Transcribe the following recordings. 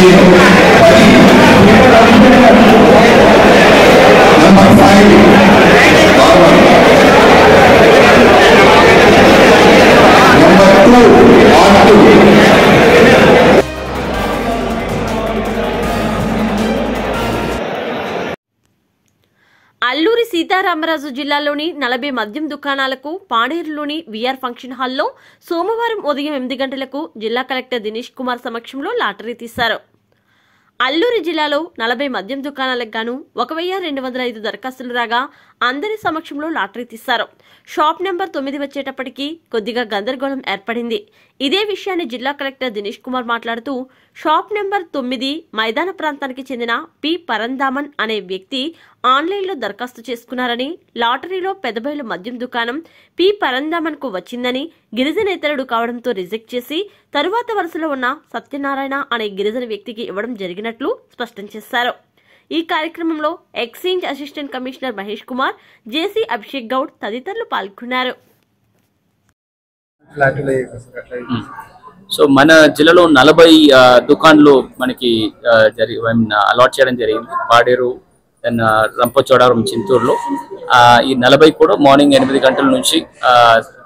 Thank you. Sitaramaraju జిల్లాలోని నలభై మద్యం దుకాణాలకు పాడేరులోని విఆర్ ఫంక్షన్ హాల్లో సోమవారం ఉదయం ఎనిమిది గంటలకు జిల్లా కలెక్టర్ దినేష్ కుమార్ సమక్షంలో లాటరీ తీశారు. అల్లూరి జిల్లాలో నలభై మద్యం దుకాణాలకు గాను ఒక వెయ్యి రెండు వందల ఐదు దరఖాస్తులు రాగా అందరి సమక్షంలో లాటరీ తీశారు. షాప్ నెంబర్ తొమ్మిది వచ్చేటప్పటికి కొద్దిగా గందరగోళం ఏర్పడింది. ఇదే విషయాన్ని జిల్లా కలెక్టర్ దినేష్ కుమార్ మాట్లాడుతూ షాప్ నెంబర్ తొమ్మిది మైదాన ప్రాంతానికి చెందిన పి పరందామన్ అనే వ్యక్తి ఆన్లైన్లో దరఖాస్తు చేసుకున్నారని లాటరీలో పెదబయలు మద్యం దుకాణం పి. పరందామన్కు వచ్చిందని గిరిజనేతరుడు కావడంతో రిజెక్ట్ చేసి తరువాత వరుసలో ఉన్న సత్యనారాయణ అనే గిరిజన వ్యక్తికి ఇవ్వడం జరిగినట్లు స్పష్టం చేశారు. ఈ కార్యక్రమంలో exchange assistant commissioner Mahesh Kumar JC Abhishek Goud తదితరులు పాల్గొన్నారు. సో మన జిల్లాలో నలభై దుకాన్లు మనకి జరి అలాట్ చేయడం జరిగింది. పాడేరు దెన్ రంపచోడవరం చింతూరులో. ఈ నలభై కూడా మార్నింగ్ ఎనిమిది గంటల నుంచి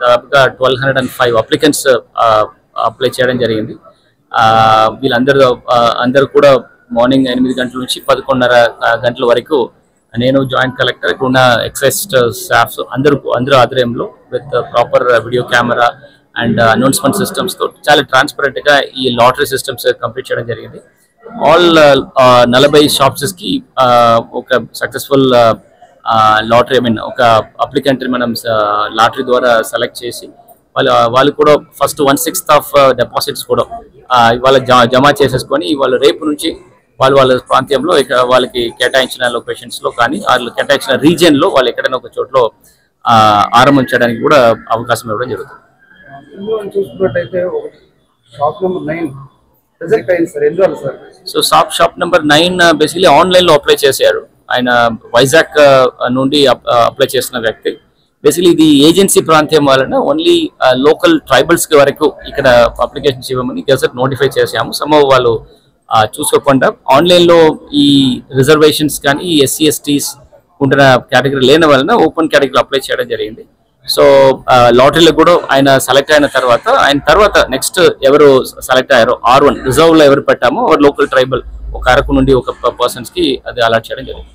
దాదాపుగా twelve hundred and five applicants apply చేయడం జరిగింది. వీళ్ళందరూ అందరూ కూడా మార్నింగ్ ఎనిమిది గంటల నుంచి పదకొండున్నర గంటల వరకు నేను జాయింట్ కలెక్టర్ ఇక్కడ ఉన్న ఎక్సైజ్ స్టాఫ్స్ అందరూ అందరూ ఆధ్వర్యంలో with proper video camera and announcement సిస్టమ్స్తో చాలా ట్రాన్స్పరెంట్గా ఈ లాటరీ సిస్టమ్స్ కంప్లీట్ చేయడం జరిగింది. ఆల్ uh, uh, నలభై షాప్స్కి uh, ఒక సక్సెస్ఫుల్ లాటరీ ఐ మీన్ ఒక అప్లికెంట్ని మనం లాటరీ ద్వారా సెలెక్ట్ చేసి వాళ్ళ వాళ్ళు కూడా first one sixth of deposits కూడా ఇవాళ జ- జమ చేసేసుకొని వాళ్ళు రేపు నుంచి వాళ్ళు వాళ్ళ ప్రాంతంలో ఇక్కడ వాళ్ళకి కేటాయించిన లొకేషన్స్లో కానీ వాళ్ళు కేటాయించిన రీజియన్లో వాళ్ళు ఎక్కడైనా ఒక చోట్ల ఆరంభించడానికి ఆరంభం చేయడానికి కూడా అవకాశం ఇవ్వడం జరుగుతుంది. రిజెక్ట్ అయింది సార్ ఎందువల్ల sir? So shop shop number nine basically ఆన్లైన్లో అప్లై చేశారు ఆయన వైజాగ్ uh, నుండి అప్లై uh, చేసిన వ్యక్తి. బేసిక్లీ ఇది ఏజెన్సీ ప్రాంతం వలన ఓన్లీ లోకల్ ట్రైబల్స్కి వరకు ఇక్కడ అప్లికేషన్స్ ఇవ్వమని గెజెట్ నోటిఫై చేసాము సమ్ వాళ్ళు uh, చూసుకోకుండా ఆన్లైన్లో ఈ రిజర్వేషన్స్ కానీ ఎస్సీ ఎస్టీస్ ఉంటున్న కేటగిరీ లేని వలన ఓపెన్ కేటగిరీ అప్లై చేయడం జరిగింది. సో లాటరీలో కూడా ఆయన సెలెక్ట్ అయిన తర్వాత ఆయన తర్వాత నెక్స్ట్ ఎవరు సెలెక్ట్ అయ్యారో ఆర్ వన్ రిజర్వ్లో ఎవరు పెట్టామో లోకల్ ట్రైబల్ ఒక అరకు నుండి ఒక పర్సన్స్కి అది అలాట్ చేయడం జరిగింది.